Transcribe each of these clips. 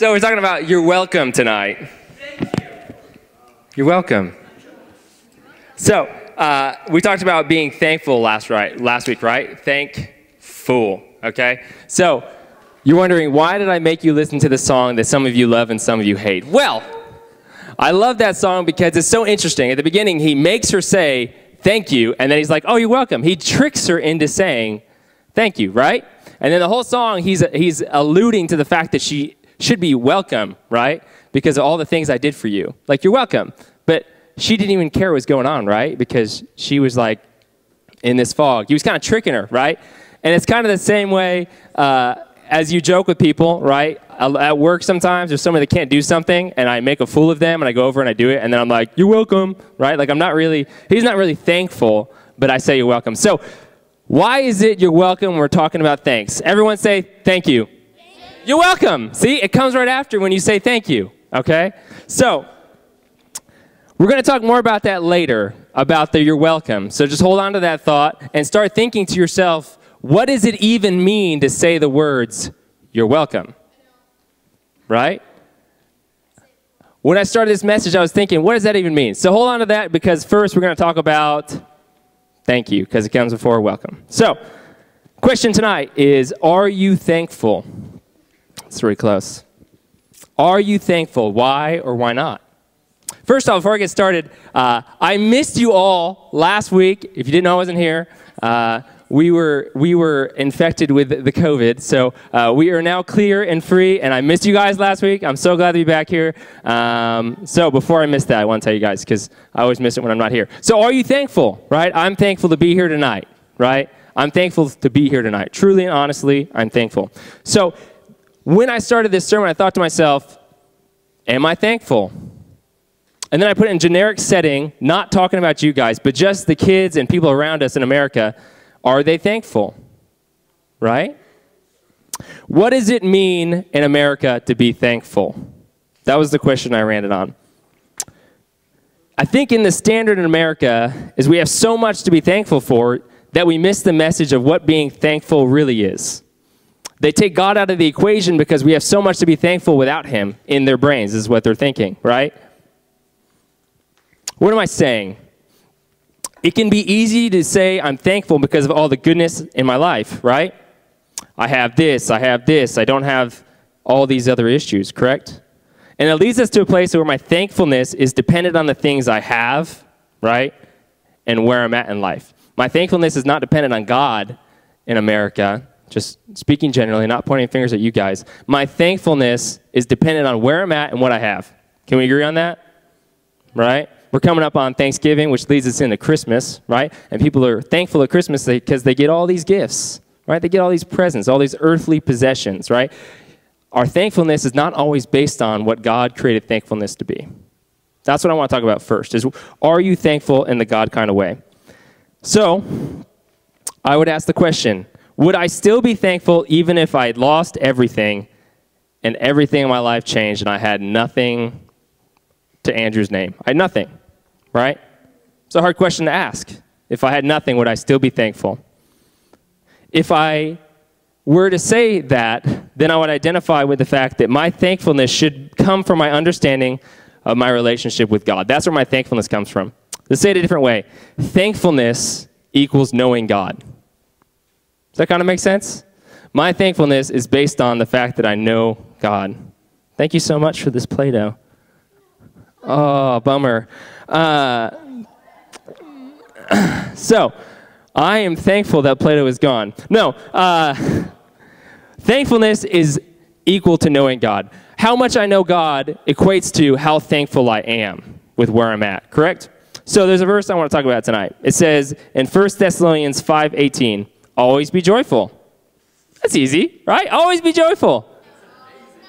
So we're talking about you're welcome tonight. Thank you. You're welcome. So uh, we talked about being thankful last right last week, right? Thankful. Okay. So you're wondering why did I make you listen to the song that some of you love and some of you hate? Well, I love that song because it's so interesting. At the beginning, he makes her say thank you, and then he's like, "Oh, you're welcome." He tricks her into saying thank you, right? And then the whole song, he's he's alluding to the fact that she should be welcome, right? Because of all the things I did for you. Like, you're welcome. But she didn't even care what was going on, right? Because she was like in this fog. He was kind of tricking her, right? And it's kind of the same way uh, as you joke with people, right? At work sometimes, there's somebody that can't do something, and I make a fool of them, and I go over and I do it, and then I'm like, you're welcome, right? Like, I'm not really, he's not really thankful, but I say you're welcome. So, why is it you're welcome when we're talking about thanks? Everyone say thank you. You're welcome. See, it comes right after when you say thank you, okay? So, we're going to talk more about that later, about the you're welcome. So just hold on to that thought and start thinking to yourself, what does it even mean to say the words, you're welcome? Right? When I started this message, I was thinking, what does that even mean? So hold on to that because first we're going to talk about thank you because it comes before welcome. So, question tonight is Are you thankful? It's really close. Are you thankful? Why or why not? First off, before I get started, uh, I missed you all last week. If you didn't know I wasn't here, uh, we were we were infected with the COVID, so uh, we are now clear and free. And I missed you guys last week. I'm so glad to be back here. Um, so before I miss that, I want to tell you guys because I always miss it when I'm not here. So are you thankful? Right? I'm thankful to be here tonight. Right? I'm thankful to be here tonight. Truly and honestly, I'm thankful. So when I started this sermon, I thought to myself, Am I thankful? And then I put it in generic setting, not talking about you guys, but just the kids and people around us in America. Are they thankful? Right? What does it mean in America to be thankful? That was the question I ran it on. I think in the standard in America is we have so much to be thankful for that we miss the message of what being thankful really is. They take God out of the equation because we have so much to be thankful without Him in their brains, is what they're thinking, right? What am I saying? It can be easy to say I'm thankful because of all the goodness in my life, right? I have this, I have this, I don't have all these other issues, correct? And it leads us to a place where my thankfulness is dependent on the things I have, right? And where I'm at in life. My thankfulness is not dependent on God in America just speaking generally, not pointing fingers at you guys, my thankfulness is dependent on where I'm at and what I have. Can we agree on that? Right? We're coming up on Thanksgiving, which leads us into Christmas, right? And people are thankful at Christmas because they get all these gifts, right? They get all these presents, all these earthly possessions, right? Our thankfulness is not always based on what God created thankfulness to be. That's what I want to talk about first is are you thankful in the God kind of way? So, I would ask the question, would I still be thankful even if I had lost everything and everything in my life changed and I had nothing to Andrew's name? I had nothing, right? It's a hard question to ask. If I had nothing, would I still be thankful? If I were to say that, then I would identify with the fact that my thankfulness should come from my understanding of my relationship with God. That's where my thankfulness comes from. Let's say it a different way thankfulness equals knowing God. Does that kind of make sense? My thankfulness is based on the fact that I know God. Thank you so much for this Play Doh. Oh, bummer. Uh, so, I am thankful that Play Doh is gone. No, uh, thankfulness is equal to knowing God. How much I know God equates to how thankful I am with where I'm at, correct? So there's a verse I want to talk about tonight. It says in 1 Thessalonians 5:18, Always be joyful. That's easy, right? Always be joyful.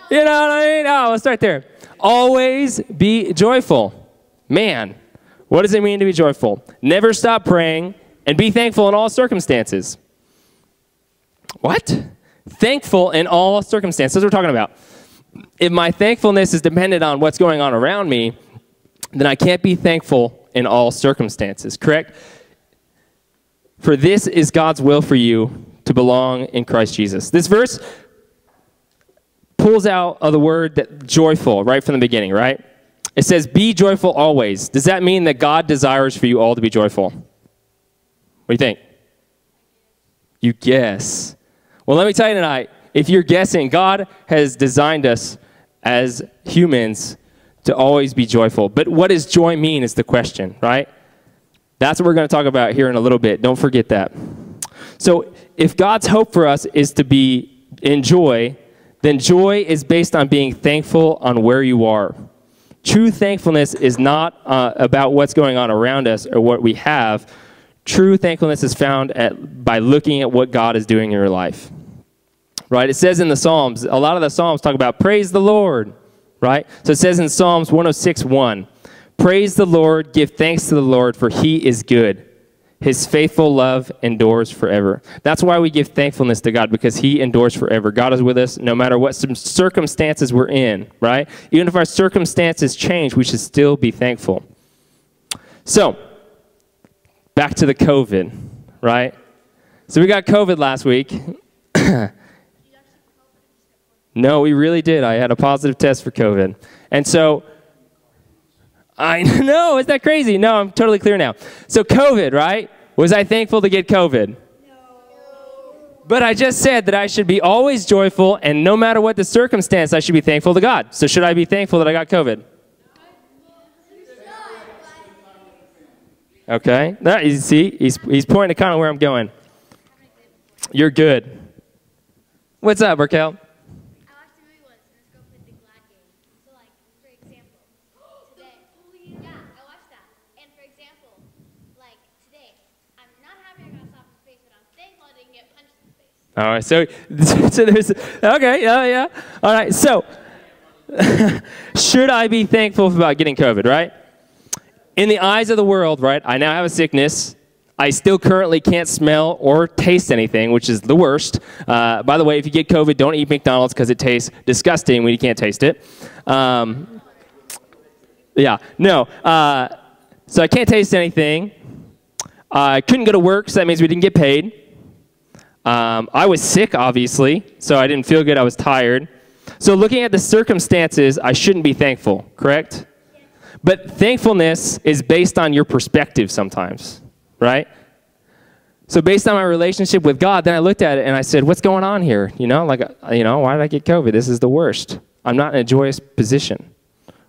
You know what I mean? Oh, let's start there. Always be joyful. Man, what does it mean to be joyful? Never stop praying and be thankful in all circumstances. What? Thankful in all circumstances. We're talking about. If my thankfulness is dependent on what's going on around me, then I can't be thankful in all circumstances, correct? For this is God's will for you to belong in Christ Jesus. This verse pulls out of the word that joyful right from the beginning, right? It says, Be joyful always. Does that mean that God desires for you all to be joyful? What do you think? You guess. Well, let me tell you tonight if you're guessing, God has designed us as humans to always be joyful. But what does joy mean is the question, right? That's what we're going to talk about here in a little bit. Don't forget that. So, if God's hope for us is to be in joy, then joy is based on being thankful on where you are. True thankfulness is not uh, about what's going on around us or what we have. True thankfulness is found at, by looking at what God is doing in your life. Right? It says in the Psalms, a lot of the Psalms talk about praise the Lord. Right? So it says in Psalms 106 1, praise the Lord, give thanks to the Lord, for he is good his faithful love endures forever. That's why we give thankfulness to God because He endures forever. God is with us no matter what circumstances we're in, right? Even if our circumstances change, we should still be thankful. So, back to the COVID, right? So, we got COVID last week. no, we really did. I had a positive test for COVID. And so, I know, isn't that crazy? No, I'm totally clear now. So, COVID, right? Was I thankful to get COVID? No. But I just said that I should be always joyful, and no matter what the circumstance, I should be thankful to God. So, should I be thankful that I got COVID? Okay. That, you see, he's, he's pointing to kind of where I'm going. You're good. What's up, Raquel? All right, so, so there's, okay, yeah, yeah. All right, so, should I be thankful about getting COVID, right? In the eyes of the world, right, I now have a sickness. I still currently can't smell or taste anything, which is the worst. Uh, by the way, if you get COVID, don't eat McDonald's because it tastes disgusting when you can't taste it. Um, yeah, no. Uh, so I can't taste anything. I couldn't go to work, so that means we didn't get paid. Um, I was sick, obviously, so I didn't feel good. I was tired. So, looking at the circumstances, I shouldn't be thankful, correct? But thankfulness is based on your perspective sometimes, right? So, based on my relationship with God, then I looked at it and I said, What's going on here? You know, like, uh, you know, why did I get COVID? This is the worst. I'm not in a joyous position,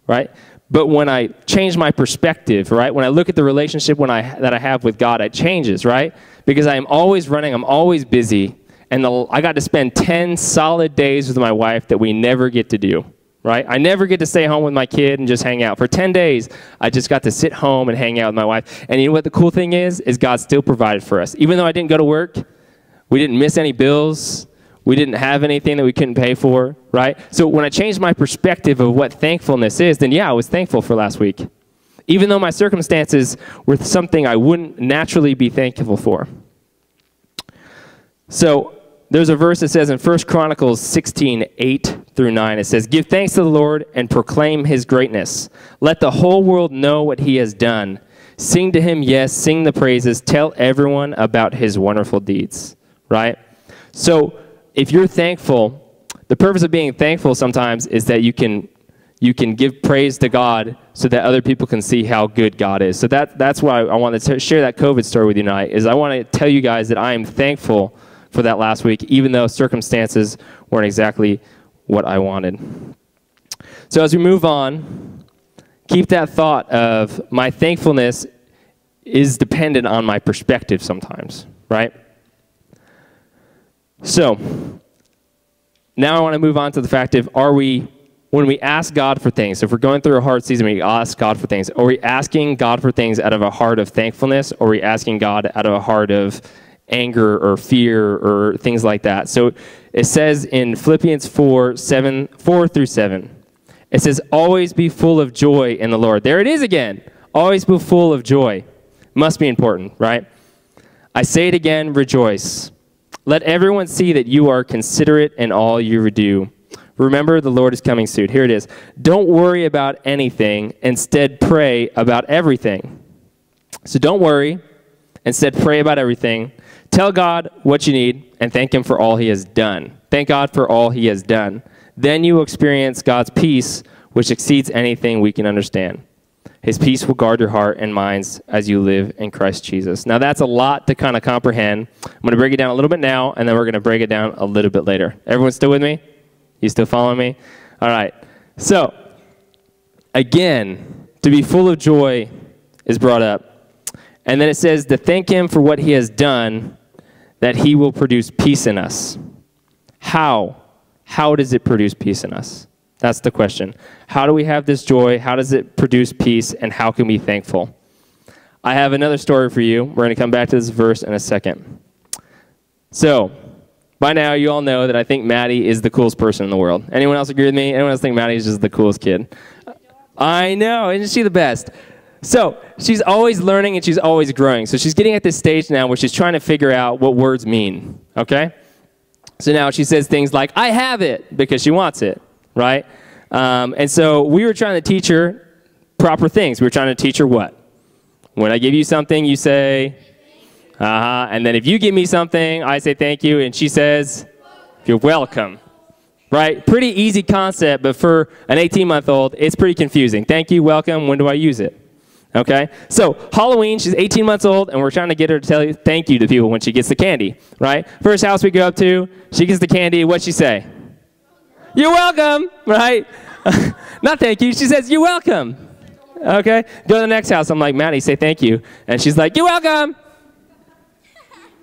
right? But when I change my perspective, right? When I look at the relationship when I, that I have with God, it changes, right? Because I am always running, I'm always busy, and the, I got to spend 10 solid days with my wife that we never get to do, right? I never get to stay home with my kid and just hang out. For 10 days, I just got to sit home and hang out with my wife. And you know what the cool thing is? Is God still provided for us. Even though I didn't go to work, we didn't miss any bills, we didn't have anything that we couldn't pay for, right? So when I changed my perspective of what thankfulness is, then yeah, I was thankful for last week. Even though my circumstances were something I wouldn't naturally be thankful for. So there's a verse that says in 1 Chronicles 16, 8 through 9, it says, Give thanks to the Lord and proclaim his greatness. Let the whole world know what he has done. Sing to him, yes, sing the praises. Tell everyone about his wonderful deeds, right? So if you're thankful, the purpose of being thankful sometimes is that you can you can give praise to God so that other people can see how good God is. So that that's why I wanted to share that COVID story with you tonight. Is I want to tell you guys that I am thankful for that last week, even though circumstances weren't exactly what I wanted. So as we move on, keep that thought of my thankfulness is dependent on my perspective sometimes, right? So, now I want to move on to the fact of are we, when we ask God for things, if we're going through a hard season, we ask God for things, are we asking God for things out of a heart of thankfulness, or are we asking God out of a heart of anger or fear or things like that? So it says in Philippians 4, 7, 4 through 7, it says, always be full of joy in the Lord. There it is again. Always be full of joy. Must be important, right? I say it again, rejoice. Let everyone see that you are considerate in all you do. Remember, the Lord is coming soon. Here it is. Don't worry about anything. Instead, pray about everything. So don't worry. Instead, pray about everything. Tell God what you need and thank Him for all He has done. Thank God for all He has done. Then you will experience God's peace, which exceeds anything we can understand. His peace will guard your heart and minds as you live in Christ Jesus. Now, that's a lot to kind of comprehend. I'm going to break it down a little bit now, and then we're going to break it down a little bit later. Everyone still with me? You still following me? All right. So, again, to be full of joy is brought up. And then it says to thank him for what he has done, that he will produce peace in us. How? How does it produce peace in us? That's the question. How do we have this joy? How does it produce peace? And how can we be thankful? I have another story for you. We're going to come back to this verse in a second. So, by now, you all know that I think Maddie is the coolest person in the world. Anyone else agree with me? Anyone else think Maddie is just the coolest kid? I know. Isn't she the best? So she's always learning and she's always growing. So she's getting at this stage now where she's trying to figure out what words mean. Okay? So now she says things like, I have it, because she wants it, right? Um, and so we were trying to teach her proper things. We were trying to teach her what? When I give you something, you say, uh huh. And then if you give me something, I say thank you, and she says, you're welcome. Right? Pretty easy concept, but for an 18 month old, it's pretty confusing. Thank you, welcome, when do I use it? Okay? So, Halloween, she's 18 months old, and we're trying to get her to tell you thank you to people when she gets the candy, right? First house we go up to, she gets the candy, what's she say? You're welcome, right? Not thank you, she says, You're welcome. Okay? Go to the next house, I'm like, Maddie, say thank you. And she's like, You're welcome.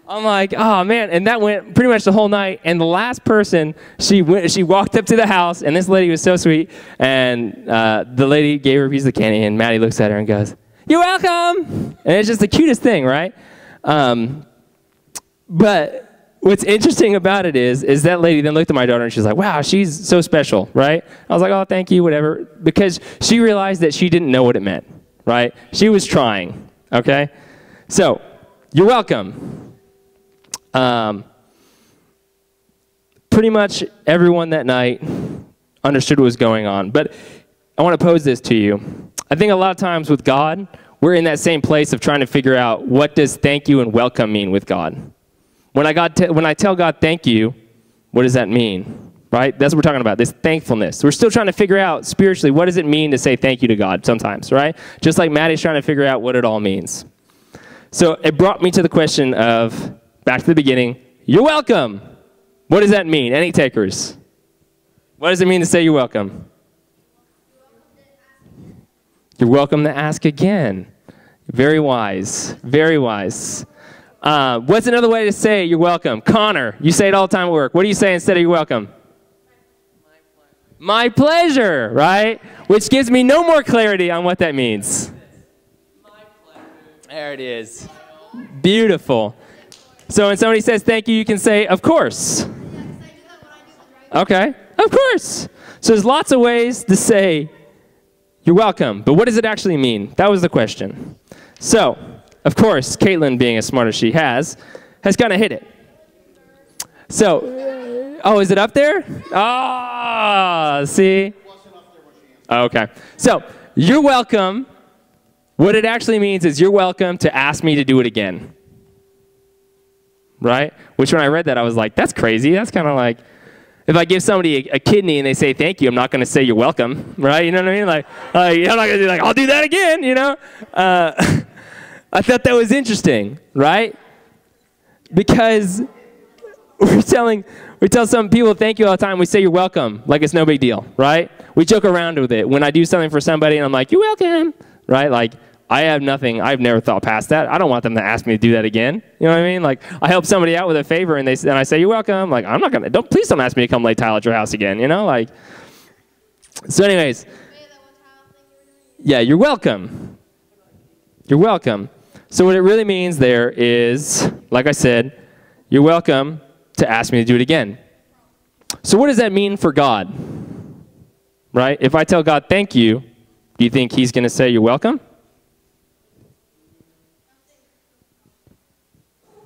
I'm like, oh man, and that went pretty much the whole night. And the last person, she went, she walked up to the house, and this lady was so sweet. And uh, the lady gave her a piece of candy, and Maddie looks at her and goes, "You're welcome." And it's just the cutest thing, right? Um, but what's interesting about it is, is that lady then looked at my daughter and she's like, "Wow, she's so special," right? I was like, "Oh, thank you, whatever," because she realized that she didn't know what it meant, right? She was trying. Okay, so you're welcome. Um, pretty much everyone that night understood what was going on. But I want to pose this to you. I think a lot of times with God, we're in that same place of trying to figure out what does thank you and welcome mean with God. When I, got when I tell God thank you, what does that mean? Right? That's what we're talking about, this thankfulness. We're still trying to figure out spiritually what does it mean to say thank you to God sometimes, right? Just like Maddie's trying to figure out what it all means. So it brought me to the question of back to the beginning. You're welcome. What does that mean? Any takers? What does it mean to say you're welcome? You're welcome to ask again. Very wise. Very wise. Uh, what's another way to say you're welcome? Connor, you say it all the time at work. What do you say instead of you're welcome? My pleasure, right? Which gives me no more clarity on what that means. There it is. Beautiful. So when somebody says thank you, you can say, of course. Okay, of course. So there's lots of ways to say you're welcome, but what does it actually mean? That was the question. So, of course, Caitlin, being as smart as she has, has kind of hit it. So, oh, is it up there? Ah, oh, see? Okay. So, you're welcome. What it actually means is you're welcome to ask me to do it again right? Which when I read that, I was like, that's crazy. That's kind of like, if I give somebody a, a, kidney and they say thank you, I'm not going to say you're welcome, right? You know what I mean? Like, uh, I'm not going to be like, I'll do that again, you know? Uh, I thought that was interesting, right? Because we're telling, we tell some people thank you all the time. We say you're welcome, like it's no big deal, right? We joke around with it. When I do something for somebody and I'm like, you're welcome, right? Like, I have nothing, I've never thought past that. I don't want them to ask me to do that again. You know what I mean? Like, I help somebody out with a favor and, they, and I say, you're welcome. Like, I'm not going to, don't, please don't ask me to come lay tile at your house again, you know? Like, so anyways, yeah, you're welcome. You're welcome. So what it really means there is, like I said, you're welcome to ask me to do it again. So what does that mean for God? Right? If I tell God thank you, do you think he's going to say you're welcome?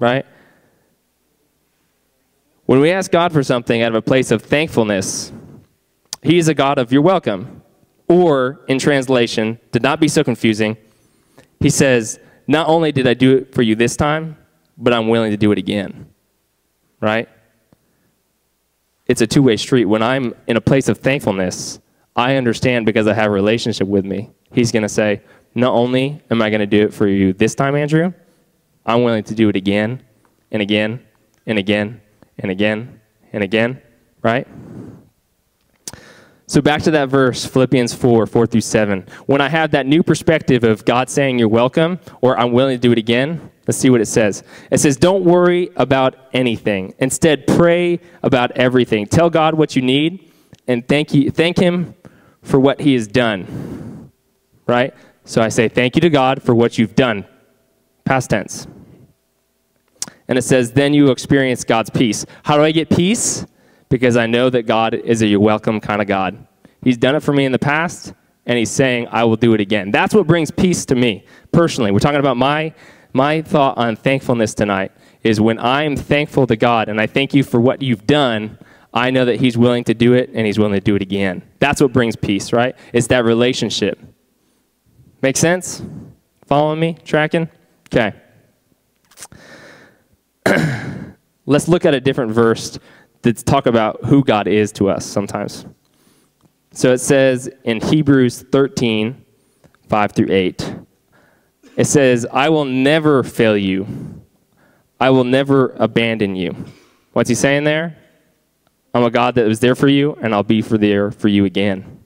right? When we ask God for something out of a place of thankfulness, He is a God of you're welcome. Or, in translation, to not be so confusing, He says, Not only did I do it for you this time, but I'm willing to do it again. Right? it's a two way street. When I'm in a place of thankfulness, I understand because I have a relationship with me. He's going to say, Not only am I going to do it for you this time, Andrew, I'm willing to do it again and again and again and again and again, right? So back to that verse, Philippians 4, 4 through 7. When I have that new perspective of God saying you're welcome or I'm willing to do it again, let's see what it says. It says, Don't worry about anything. Instead, pray about everything. Tell God what you need and thank, you, thank Him for what He has done. Right? So I say, Thank you to God for what you've done. Past tense. And it says, Then you experience God's peace. How do I get peace? Because I know that God is a welcome kind of God. He's done it for me in the past, and He's saying, I will do it again. That's what brings peace to me personally. We're talking about my, my thought on thankfulness tonight is when I'm thankful to God and I thank you for what you've done, I know that He's willing to do it and He's willing to do it again. That's what brings peace, right? It's that relationship. Make sense? Following me? Tracking? Okay. Let's look at a different verse that talk about who God is to us sometimes. So it says in Hebrews 13, 5 through 8, it says, I will never fail you. I will never abandon you. What's he saying there? I'm a God that was there for you, and I'll be for there for you again.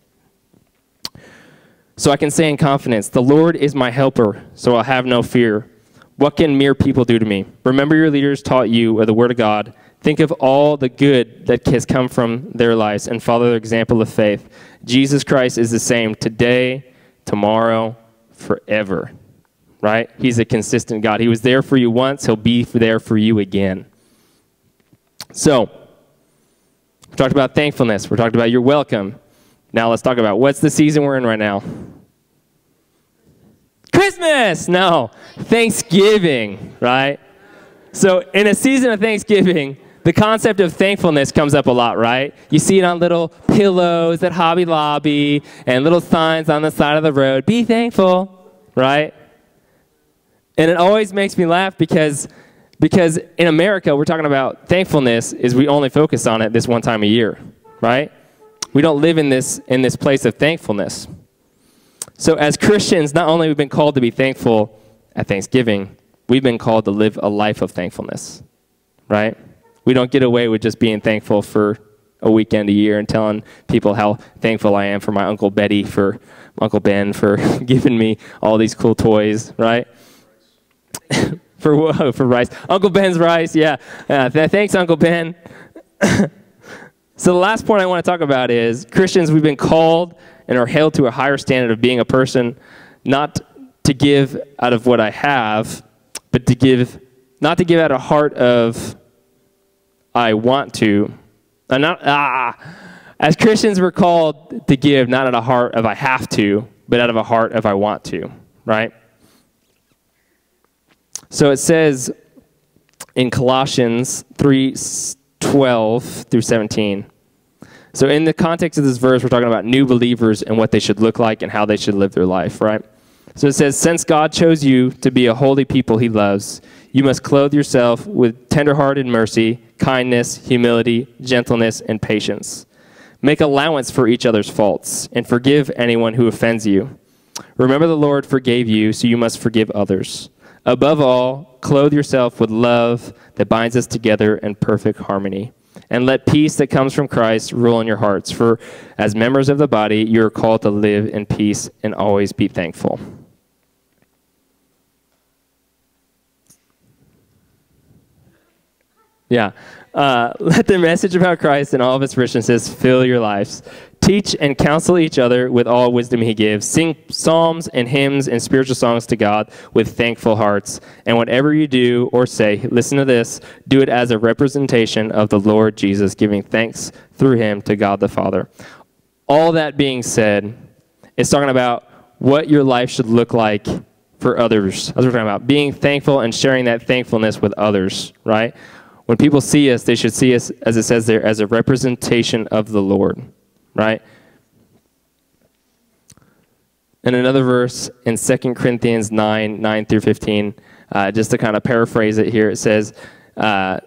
So I can say in confidence, The Lord is my helper, so I'll have no fear. What can mere people do to me? Remember your leaders taught you of the word of God Think of all the good that has come from their lives and follow their example of faith. Jesus Christ is the same today, tomorrow, forever. Right? He's a consistent God. He was there for you once, He'll be there for you again. So, we talked about thankfulness. We talked about you're welcome. Now let's talk about what's the season we're in right now? Christmas! No, Thanksgiving, right? So, in a season of Thanksgiving, the concept of thankfulness comes up a lot, right? You see it on little pillows at Hobby Lobby and little signs on the side of the road. Be thankful, right? And it always makes me laugh because because in America we're talking about thankfulness is we only focus on it this one time a year, right? We don't live in this in this place of thankfulness. So as Christians, not only we've been called to be thankful at Thanksgiving, we've been called to live a life of thankfulness, right? We don't get away with just being thankful for a weekend a year and telling people how thankful I am for my Uncle Betty, for Uncle Ben, for giving me all these cool toys, right? for for rice. Uncle Ben's rice, yeah. Uh, th- thanks, Uncle Ben. so the last point I want to talk about is Christians, we've been called and are held to a higher standard of being a person, not to give out of what I have, but to give, not to give out a heart of I want to. And not, ah, as Christians, we're called to give not out of a heart of I have to, but out of a heart of I want to, right? So it says in Colossians 3 12 through 17. So, in the context of this verse, we're talking about new believers and what they should look like and how they should live their life, right? So it says, Since God chose you to be a holy people he loves, you must clothe yourself with tenderhearted mercy, kindness, humility, gentleness, and patience. Make allowance for each other's faults, and forgive anyone who offends you. Remember the Lord forgave you, so you must forgive others. Above all, clothe yourself with love that binds us together in perfect harmony. And let peace that comes from Christ rule in your hearts, for as members of the body, you are called to live in peace and always be thankful. Yeah. Uh, let the message about Christ and all of its richnesses fill your lives. Teach and counsel each other with all wisdom he gives. Sing psalms and hymns and spiritual songs to God with thankful hearts. And whatever you do or say, listen to this, do it as a representation of the Lord Jesus, giving thanks through him to God the Father. All that being said, it's talking about what your life should look like for others. As we're talking about being thankful and sharing that thankfulness with others, right? When people see us, they should see us, as it says there, as a representation of the Lord, right? In another verse in 2 Corinthians 9, 9 through 15, uh, just to kind of paraphrase it here, it says, uh,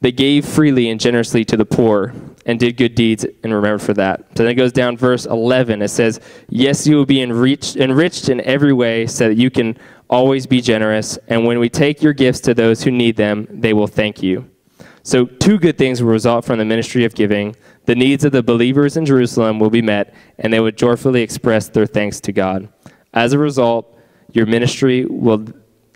They gave freely and generously to the poor and did good deeds and remembered for that. So then it goes down verse 11. It says, Yes, you will be enriched, enriched in every way so that you can always be generous. And when we take your gifts to those who need them, they will thank you. So, two good things will result from the ministry of giving. The needs of the believers in Jerusalem will be met, and they would joyfully express their thanks to God. As a result, your ministry will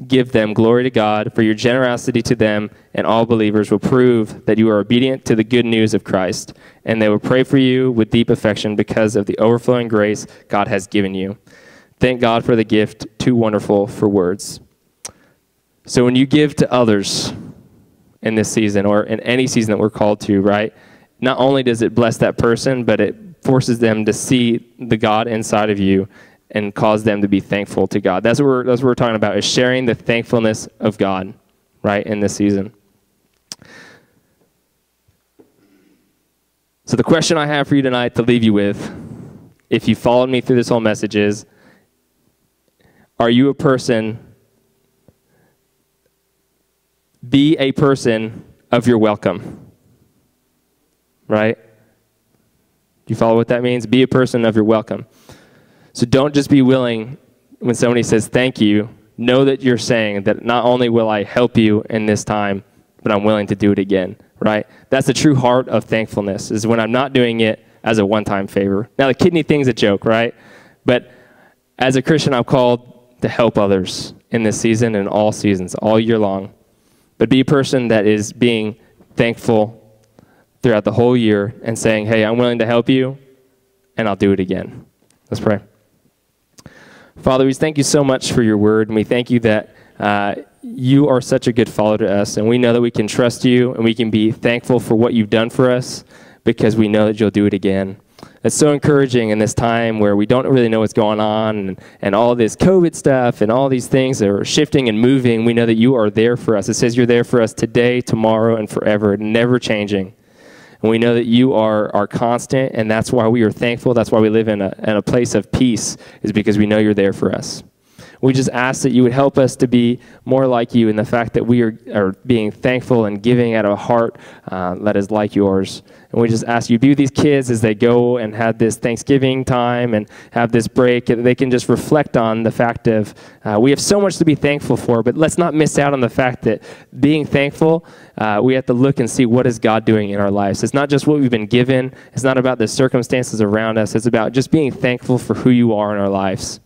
give them glory to God, for your generosity to them and all believers will prove that you are obedient to the good news of Christ, and they will pray for you with deep affection because of the overflowing grace God has given you. Thank God for the gift, too wonderful for words. So when you give to others in this season or in any season that we're called to, right? Not only does it bless that person, but it forces them to see the God inside of you and cause them to be thankful to God. That's what we're, that's what we're talking about, is sharing the thankfulness of God, right, in this season. So the question I have for you tonight to leave you with, if you followed me through this whole message is, are you a person, be a person of you're welcome, right? Do you follow what that means? Be a person of you're welcome. So don't just be willing when somebody says thank you, know that you're saying that not only will I help you in this time, but I'm willing to do it again, right? That's the true heart of thankfulness, is when I'm not doing it as a one time favor. Now, the kidney thing's a joke, right? But as a Christian, I'm called to help others in this season and all seasons, all year long. But be a person that is being thankful throughout the whole year and saying, hey, I'm willing to help you, and I'll do it again. Let's pray. Father, we thank you so much for your word, and we thank you that uh, you are such a good father to us, and we know that we can trust you, and we can be thankful for what you've done for us because we know that you'll do it again. It's so encouraging in this time where we don't really know what's going on and, and all this COVID stuff and all these things that are shifting and moving. We know that you are there for us. It says you're there for us today, tomorrow, and forever, never changing. And we know that you are our constant, and that's why we are thankful. That's why we live in a, in a place of peace, is because we know you're there for us. We just ask that you would help us to be more like you in the fact that we are, are being thankful and giving out of a heart uh, that is like yours. And we just ask you be these kids as they go and have this Thanksgiving time and have this break. They can just reflect on the fact of uh, we have so much to be thankful for, but let's not miss out on the fact that being thankful, uh, we have to look and see what is God doing in our lives. It's not just what we've been given. It's not about the circumstances around us. It's about just being thankful for who you are in our lives.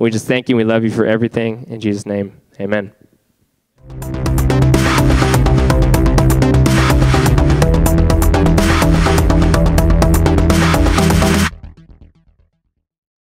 We just thank you. We love you for everything. In Jesus' name, amen.